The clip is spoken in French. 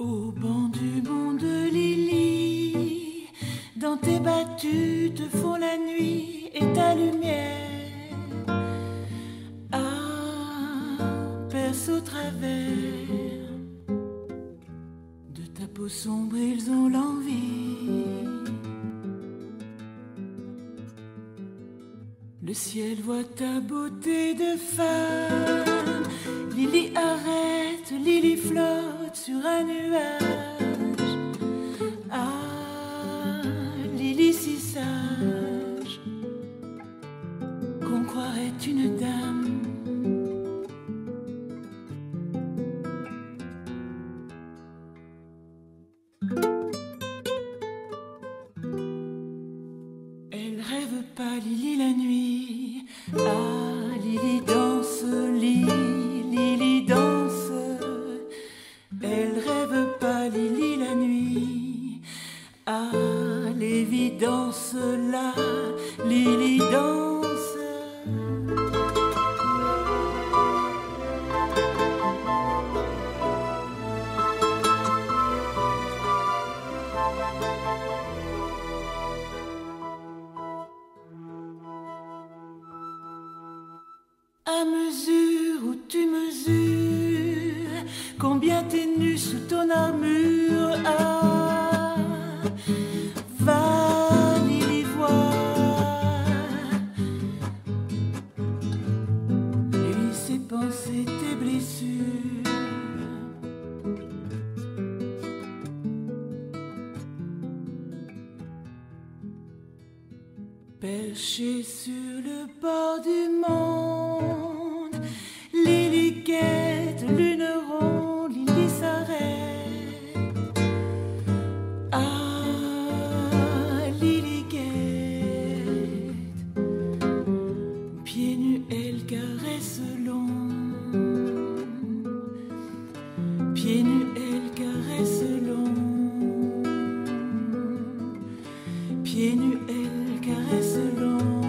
Au banc du monde, Lily, dans tes battus te font la nuit et ta lumière. Ah, perce au travers de ta peau sombre, ils ont l'envie. Le ciel voit ta beauté de femme. Lily arrête, Lily flotte sur un nuage. Ah, Lily si sage qu'on croirait une dame. Elle rêve pas Lily la nuit. Ah, Lily danse, l'évidence là, Lily danse. À mesure où tu mesures combien t'es nu sous ton armure, ah, Pêcher sur le bord du monde, Lily guette l'une ronde, Lily s'arrête. Ah, Lily guette, pieds nus, elle caresse long, pieds nus, elle caresse long, pieds nus, elle caresses l'ombre.